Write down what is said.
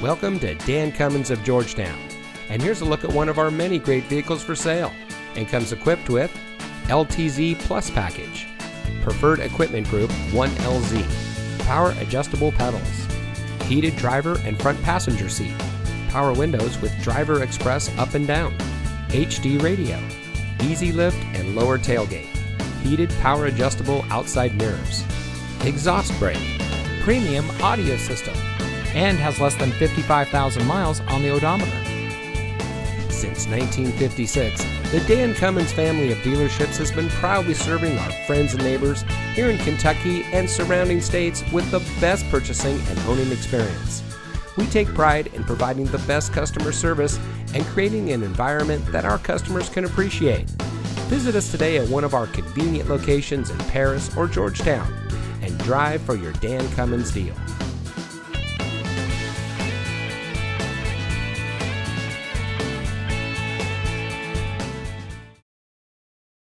Welcome to Dan Cummins of Georgetown. And here's a look at one of our many great vehicles for sale. And comes equipped with LTZ Plus package, Preferred Equipment Group 1LZ, Power Adjustable Pedals, Heated Driver and Front Passenger Seat, Power Windows with Driver Express Up and Down, HD Radio, Easy Lift and Lower Tailgate, Heated Power Adjustable Outside Mirrors, Exhaust Brake, premium audio system, and has less than 55,000 miles on the odometer. Since 1956, the Dan Cummins family of dealerships has been proudly serving our friends and neighbors here in Kentucky and surrounding states with the best purchasing and owning experience. We take pride in providing the best customer service and creating an environment that our customers can appreciate. Visit us today at one of our convenient locations in Paris or Georgetown and drive for your Dan Cummins deal.